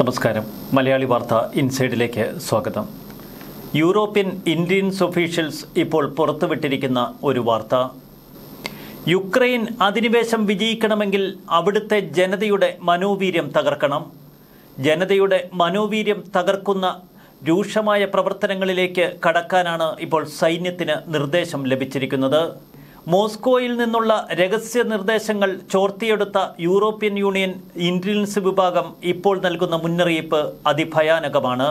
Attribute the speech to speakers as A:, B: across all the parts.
A: നമസ്കാരം. മലയാളി വാർത്ത ഇൻസൈഡിലേക്ക് സ്വാഗതം. യൂറോപ്യൻ ഇന്ത്യൻസ് ഒഫീഷ്യൽസ് ഇപ്പോൾ പുറത്തുവിട്ടിരിക്കുന്ന ഒരു വാർത്ത. യുക്രൈൻ അധിനിവേശം വിജയിക്കണമെങ്കിൽ അവിടുത്തെ ജനതയുടെ മനോവീര്യം തകർക്കണം. ജനതയുടെ മനോവീര്യം തകർക്കുന്ന രൂക്ഷമായ പ്രവർത്തനങ്ങളിലേക്ക് കടക്കാനാണ് ഇപ്പോൾ സൈന്യത്തിന് നിർദ്ദേശം ലഭിച്ചിരിക്കുന്നത്. മോസ്കോയിൽ നിന്നുള്ള രഹസ്യ നിർദ്ദേശങ്ങൾ ചോർത്തിയെടുത്ത യൂറോപ്യൻ യൂണിയൻ ഇന്റലിജൻസ് വിഭാഗം ഇപ്പോൾ നൽകുന്ന മുന്നറിയിപ്പ് അതിഭയാനകമാണ്.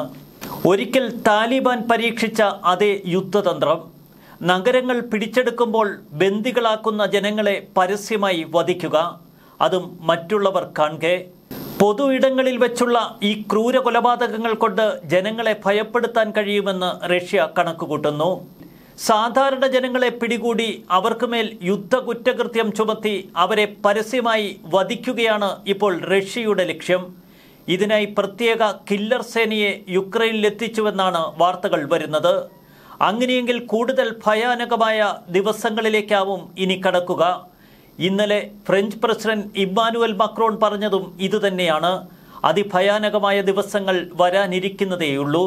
A: ഒരിക്കൽ താലിബാൻ പരീക്ഷിച്ച അതേ യുദ്ധതന്ത്രം നഗരങ്ങൾ പിടിച്ചെടുക്കുമ്പോൾ ബന്ദികളാക്കുന്ന ജനങ്ങളെ പരസ്യമായി വധിക്കുക അതും മറ്റുള്ളവർ കാണെ പൊതു ഇടങ്ങളിൽ വെച്ചുള്ള ഈ ക്രൂര കൊലപാതകങ്ങൾ കൊണ്ട് ജനങ്ങളെ ഭയപ്പെടുത്താൻ കഴിയുമെന്ന് റഷ്യ കണക്കുകൂട്ടുന്നു. സാധാരണ ജനങ്ങളെ പിടികൂടി അവർക്കുമേൽ യുദ്ധ കുറ്റകൃത്യം ചുമത്തി അവരെ പരസ്യമായി വധിക്കുകയാണ് ഇപ്പോൾ റഷ്യയുടെ ലക്ഷ്യം. ഇതിനായി പ്രത്യേക കില്ലർ സേനയെ യുക്രൈനിലെത്തിച്ചുവെന്നാണ് വാർത്തകൾ വരുന്നത്. അങ്ങനെയെങ്കിൽ കൂടുതൽ ഭയാനകമായ ദിവസങ്ങളിലേക്കാവും ഇനി കടക്കുക. ഇന്നലെ ഫ്രഞ്ച് പ്രസിഡന്റ് ഇമ്മാനുവൽ മക്രോൺ പറഞ്ഞതും ഇതുതന്നെയാണ്. അതിഭയാനകമായ ദിവസങ്ങൾ വരാനിരിക്കുന്നതേയുള്ളൂ.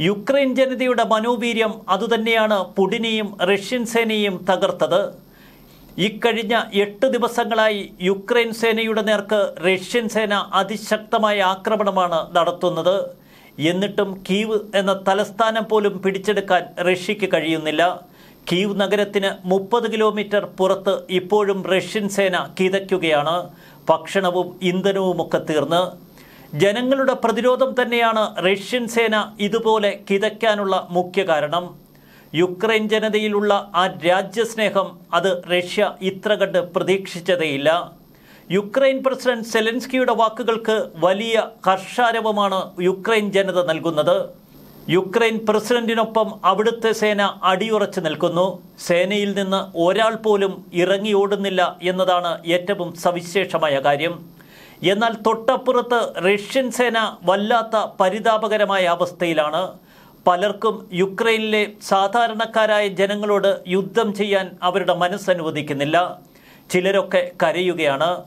A: യുക്രൈൻ ജനതയുടെ മനോവീര്യം അതുതന്നെയാണ് പുടിനെയും റഷ്യൻ സേനയെയും തകർത്തത്. ഇക്കഴിഞ്ഞ എട്ട് ദിവസങ്ങളായി യുക്രൈൻ സേനയുടെ നേർക്ക് റഷ്യൻ സേന അതിശക്തമായ ആക്രമണമാണ് നടത്തുന്നത്. എന്നിട്ടും കീവ് എന്ന തലസ്ഥാനം പോലും പിടിച്ചെടുക്കാൻ റഷ്യയ്ക്ക് കഴിയുന്നില്ല. കീവ് നഗരത്തിന് മുപ്പത് കിലോമീറ്റർ പുറത്ത് ഇപ്പോഴും റഷ്യൻ സേന കിതയ്ക്കുകയാണ്. ഭക്ഷണവും ഇന്ധനവുമൊക്കെ തീർന്ന് ജനങ്ങളുടെ പ്രതിരോധം തന്നെയാണ് റഷ്യൻ സേന ഇതുപോലെ കിതയ്ക്കാനുള്ള മുഖ്യ കാരണം. യുക്രൈൻ ജനതയിലുള്ള ആ രാജ്യസ്നേഹം അത് റഷ്യ ഇത്ര കണ്ട് പ്രതീക്ഷിച്ചതേയില്ല. യുക്രൈൻ പ്രസിഡന്റ് സെലൻസ്കിയുടെ വാക്കുകൾക്ക് വലിയ ഹർഷാരവമാണ് യുക്രൈൻ ജനത നൽകുന്നത്. യുക്രൈൻ പ്രസിഡന്റിനൊപ്പം അവിടുത്തെ സേന അടിയുറച്ചു നിൽക്കുന്നു. സേനയിൽ നിന്ന് ഒരാൾ പോലും ഇറങ്ങി ഓടുന്നില്ല എന്നതാണ് ഏറ്റവും സവിശേഷമായ കാര്യം. എന്നാൽ തൊട്ടപ്പുറത്ത് റഷ്യൻ സേന വല്ലാത്ത പരിതാപകരമായ അവസ്ഥയിലാണ്. പലർക്കും യുക്രൈനിലെ സാധാരണക്കാരായ ജനങ്ങളോട് യുദ്ധം ചെയ്യാൻ അവരുടെ മനസ്സനുവദിക്കുന്നില്ല ചിലരൊക്കെ കരയുകയാണ്.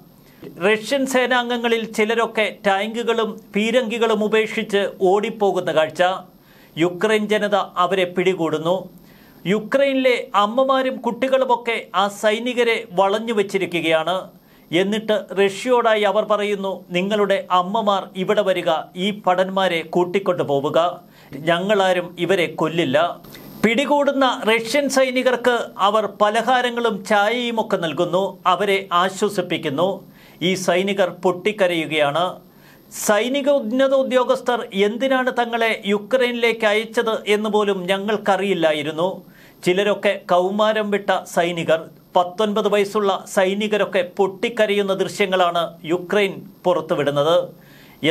A: റഷ്യൻ സേനാംഗങ്ങളിൽ ചിലരൊക്കെ ടാങ്കുകളും പീരങ്കികളും ഉപേക്ഷിച്ച് ഓടിപ്പോകുന്ന കാഴ്ച. യുക്രൈൻ ജനത അവരെ പിടികൂടുന്നു. യുക്രൈനിലെ അമ്മമാരും കുട്ടികളുമൊക്കെ ആ സൈനികരെ വളഞ്ഞു വെച്ചിരിക്കുകയാണ്. എന്നിട്ട് റഷ്യയോടായി അവർ പറയുന്നു നിങ്ങളുടെ അമ്മമാർ ഇവിടെ വരിക ഈ ഭടന്മാരെ കൂട്ടിക്കൊണ്ടു പോവുക. ഞങ്ങളാരും ഇവരെ കൊല്ലില്ല. പിടികൂടുന്ന റഷ്യൻ സൈനികർക്ക് അവർ പലഹാരങ്ങളും ചായയുമൊക്കെ നൽകുന്നു അവരെ ആശ്വസിപ്പിക്കുന്നു. ഈ സൈനികർ പൊട്ടിക്കരയുകയാണ്. സൈനിക ഉന്നത ഉദ്യോഗസ്ഥർ എന്തിനാണ് തങ്ങളെ യുക്രൈനിലേക്ക് അയച്ചത് എന്ന് പോലും ഞങ്ങൾക്കറിയില്ലായിരുന്നു. ചിലരൊക്കെ കൗമാരം വിട്ട സൈനികർ പത്തൊൻപത് വയസ്സുള്ള സൈനികരൊക്കെ പൊട്ടിക്കരയുന്ന ദൃശ്യങ്ങളാണ് യുക്രൈൻ പുറത്തുവിടുന്നത്.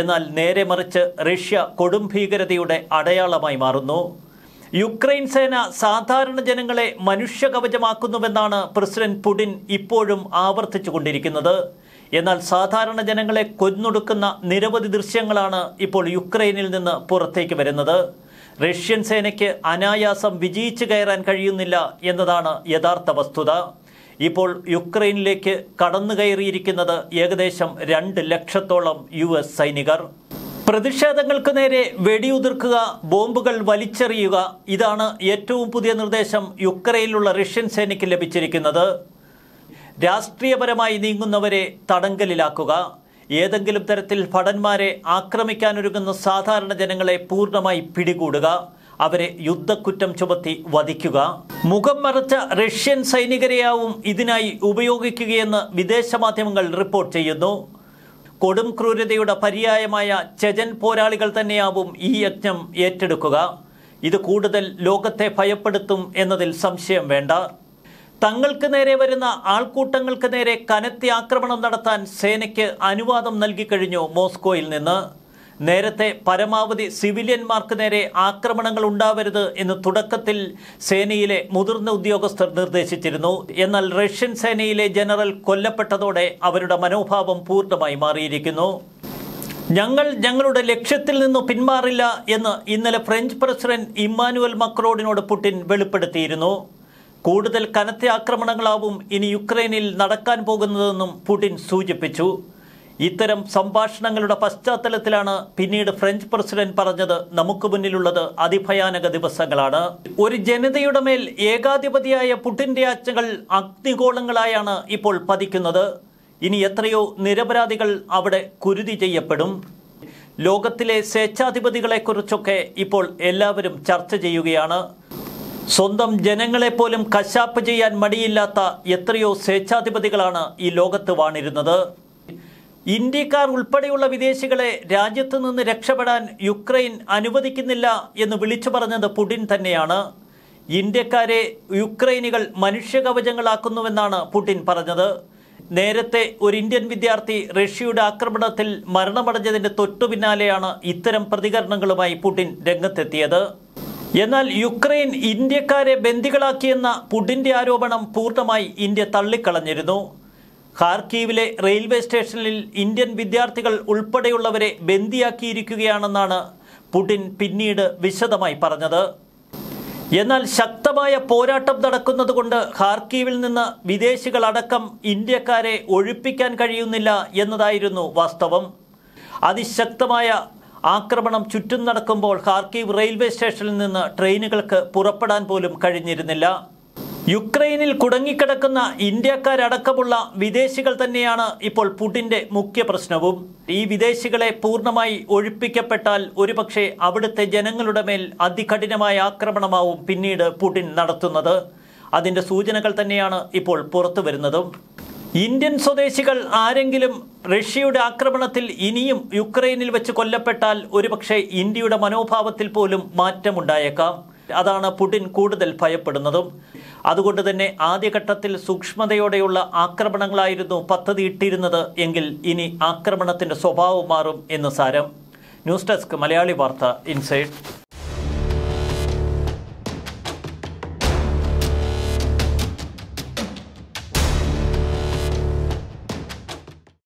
A: എന്നാൽ നേരെ മറിച്ച് റഷ്യ കൊടും ഭീകരതയുടെ അടയാളമായി മാറുന്നു. യുക്രൈൻ സേന സാധാരണ ജനങ്ങളെ മനുഷ്യകവചമാക്കുന്നുവെന്നാണ് പ്രസിഡന്റ് പുടിൻ ഇപ്പോഴും ആവർത്തിച്ചു കൊണ്ടിരിക്കുന്നത് എന്നാൽ സാധാരണ ജനങ്ങളെ കൊന്നൊടുക്കുന്ന നിരവധി ദൃശ്യങ്ങളാണ് ഇപ്പോൾ യുക്രൈനിൽ നിന്ന് പുറത്തേക്ക് വരുന്നത്. റഷ്യൻ സേനയ്ക്ക് അനായാസം വിജയിച്ചു കയറാൻ കഴിയുന്നില്ല എന്നതാണ് യഥാർത്ഥ വസ്തുത. ഇപ്പോൾ യുക്രൈനിലേക്ക് കടന്നു കയറിയിരിക്കുന്നത് ഏകദേശം രണ്ട് ലക്ഷത്തോളം യു എസ് സൈനികർ. പ്രതിഷേധങ്ങൾക്ക് നേരെ വെടിയുതിർക്കുക ബോംബുകൾ വലിച്ചെറിയുക ഇതാണ് ഏറ്റവും പുതിയ നിർദ്ദേശം യുക്രൈനിലുള്ള റഷ്യൻ സേനയ്ക്ക് ലഭിച്ചിരിക്കുന്നത്. രാഷ്ട്രീയപരമായി നീങ്ങുന്നവരെ തടങ്കലിലാക്കുക. ഏതെങ്കിലും തരത്തിൽ ഭടന്മാരെ ആക്രമിക്കാനൊരുങ്ങുന്ന സാധാരണ ജനങ്ങളെ പൂർണമായി പിടികൂടുക. അവരെ യുദ്ധക്കുറ്റം ചുമത്തി വധിക്കുക. മുഖം മറച്ച റഷ്യൻ സൈനികരെയാവും ഇതിനായി ഉപയോഗിക്കുകയെന്ന് വിദേശ മാധ്യമങ്ങൾ റിപ്പോർട്ട് ചെയ്യുന്നു. കൊടും ക്രൂരതയുടെ പര്യായമായ ചെജൻ പോരാളികൾ തന്നെയാവും ഈ യജ്ഞം ഏറ്റെടുക്കുക. ഇത് കൂടുതൽ ലോകത്തെ ഭയപ്പെടുത്തും എന്നതിൽ സംശയം വേണ്ട. തങ്ങൾക്ക് നേരെ വരുന്ന ആൾക്കൂട്ടങ്ങൾക്ക് നേരെ കനത്തി ആക്രമണം നടത്താൻ സേനയ്ക്ക് അനുവാദം നൽകിക്കഴിഞ്ഞു മോസ്കോയിൽ നിന്ന്. നേരത്തെ പരമാവധി സിവിലിയന്മാർക്ക് നേരെ ആക്രമണങ്ങൾ ഉണ്ടാവരുത് എന്ന് തുടക്കത്തിൽ സേനയിലെ മുതിർന്ന ഉദ്യോഗസ്ഥർ നിർദ്ദേശിച്ചിരുന്നു. എന്നാൽ റഷ്യൻ സേനയിലെ ജനറൽ കൊല്ലപ്പെട്ടതോടെ അവരുടെ മനോഭാവം പൂർണമായി മാറിയിരിക്കുന്നു. ഞങ്ങൾ ഞങ്ങളുടെ ലക്ഷ്യത്തിൽ നിന്ന് പിന്മാറില്ല എന്ന് ഇന്നലെ ഫ്രഞ്ച് പ്രസിഡന്റ് ഇമ്മാനുവൽ മക്രോഡിനോട് പുടിൻ വെളിപ്പെടുത്തിയിരുന്നു. കൂടുതൽ കനത്ത ആക്രമണങ്ങളാവും ഇനി യുക്രൈനിൽ നടക്കാൻ പോകുന്നതെന്നും പുടിൻ സൂചിപ്പിച്ചു. ഇത്തരം സംഭാഷണങ്ങളുടെ പശ്ചാത്തലത്തിലാണ് പിന്നീട് ഫ്രഞ്ച് പ്രസിഡന്റ് പറഞ്ഞത് നമുക്ക് മുന്നിലുള്ളത് അതിഭയാനക ദിവസങ്ങളാണ്. ഒരു ജനതയുടെ മേൽ ഏകാധിപതിയായ പുട്ടിന്റെ അച്ചകൾ അഗ്നിഗോളങ്ങളായാണ് ഇപ്പോൾ പതിക്കുന്നത്. ഇനി എത്രയോ നിരപരാധികൾ അവിടെ കുരുതി ചെയ്യപ്പെടും. ലോകത്തിലെ സ്വേച്ഛാധിപതികളെക്കുറിച്ചൊക്കെ ഇപ്പോൾ എല്ലാവരും ചർച്ച ചെയ്യുകയാണ്. സ്വന്തം ജനങ്ങളെപ്പോലും കശാപ്പ് ചെയ്യാൻ മടിയില്ലാത്ത എത്രയോ സ്വേച്ഛാധിപതികളാണ് ഈ ലോകത്ത് വാണിരുന്നത്. ഇന്ത്യക്കാർ ഉൾപ്പെടെയുള്ള വിദേശികളെ രാജ്യത്തു നിന്ന് രക്ഷപ്പെടാൻ യുക്രൈൻ അനുവദിക്കുന്നില്ല എന്ന് വിളിച്ചു പറഞ്ഞത് പുടിൻ തന്നെയാണ്. ഇന്ത്യക്കാരെ യുക്രൈനികൾ മനുഷ്യകവചങ്ങളാക്കുന്നുവെന്നാണ് പുടിൻ പറഞ്ഞത്. നേരത്തെ ഒരു ഇന്ത്യൻ വിദ്യാർത്ഥി റഷ്യയുടെ ആക്രമണത്തിൽ മരണമടഞ്ഞതിന്റെ തൊട്ടു പിന്നാലെയാണ് ഇത്തരം പ്രതികരണങ്ങളുമായി പുടിൻ രംഗത്തെത്തിയത്. എന്നാൽ യുക്രൈൻ ഇന്ത്യക്കാരെ ബന്ദികളാക്കിയെന്ന പുടിന്റെ ആരോപണം പൂർണമായി ഇന്ത്യ തള്ളിക്കളഞ്ഞിരുന്നു. ഖാർക്കീവിലെ റെയിൽവേ സ്റ്റേഷനിൽ ഇന്ത്യൻ വിദ്യാർത്ഥികൾ ഉൾപ്പെടെയുള്ളവരെ ബന്ദിയാക്കിയിരിക്കുകയാണെന്നാണ് പുടിൻ പിന്നീട് വിശദമായി പറഞ്ഞത്. എന്നാൽ ശക്തമായ പോരാട്ടം നടക്കുന്നതുകൊണ്ട് ഖാർക്കീവിൽ നിന്ന് വിദേശികളടക്കം ഇന്ത്യക്കാരെ ഒഴിപ്പിക്കാൻ കഴിയുന്നില്ല എന്നതായിരുന്നു വാസ്തവം. അതിശക്തമായ ആക്രമണം ചുറ്റും നടക്കുമ്പോൾ ഖാർക്കീവ് റെയിൽവേ സ്റ്റേഷനിൽ നിന്ന് ട്രെയിനുകൾക്ക് പുറപ്പെടാൻ പോലും കഴിഞ്ഞിരുന്നില്ല. യുക്രൈനിൽ കുടുങ്ങിക്കിടക്കുന്ന ഇന്ത്യക്കാരടക്കമുള്ള വിദേശികൾ തന്നെയാണ് ഇപ്പോൾ പുടിന്റെ മുഖ്യ പ്രശ്നവും. ഈ വിദേശികളെ പൂർണമായി ഒഴിപ്പിക്കപ്പെട്ടാൽ ഒരുപക്ഷെ അവിടുത്തെ ജനങ്ങളുടെ മേൽ അതികഠിനമായ ആക്രമണമാവും പിന്നീട് പുടിൻ നടത്തുന്നത്. അതിന്റെ സൂചനകൾ തന്നെയാണ് ഇപ്പോൾ പുറത്തു വരുന്നതും. ഇന്ത്യൻ സ്വദേശികൾ ആരെങ്കിലും റഷ്യയുടെ ആക്രമണത്തിൽ ഇനിയും യുക്രൈനിൽ വെച്ച് കൊല്ലപ്പെട്ടാൽ ഒരുപക്ഷെ ഇന്ത്യയുടെ മനോഭാവത്തിൽ പോലും മാറ്റമുണ്ടായേക്കാം. അതാണ് പുടിൻ കൂടുതൽ ഭയപ്പെടുന്നതും. അതുകൊണ്ട് തന്നെ ആദ്യഘട്ടത്തിൽ സൂക്ഷ്മതയോടെയുള്ള ആക്രമണങ്ങളായിരുന്നു പദ്ധതി ഇട്ടിരുന്നത് എങ്കിൽ ഇനി ആക്രമണത്തിന്റെ സ്വഭാവം മാറും എന്ന് സാരം. ന്യൂസ് ഡെസ്ക് മലയാളി വാർത്ത ഇൻസൈഡ്.